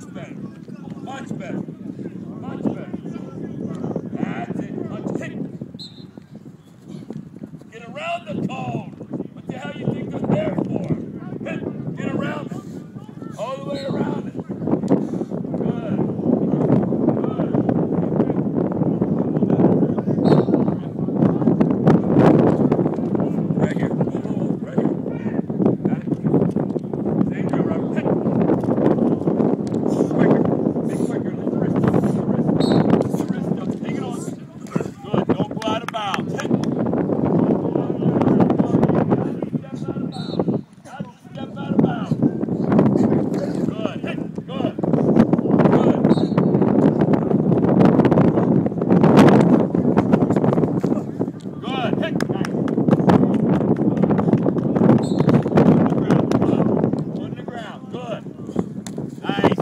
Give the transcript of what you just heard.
Much better. Much better. Much better. That's it. Much hit. Get around the cone. What the hell you think I'm there for? Hit. Get around it. All the way around. Nice.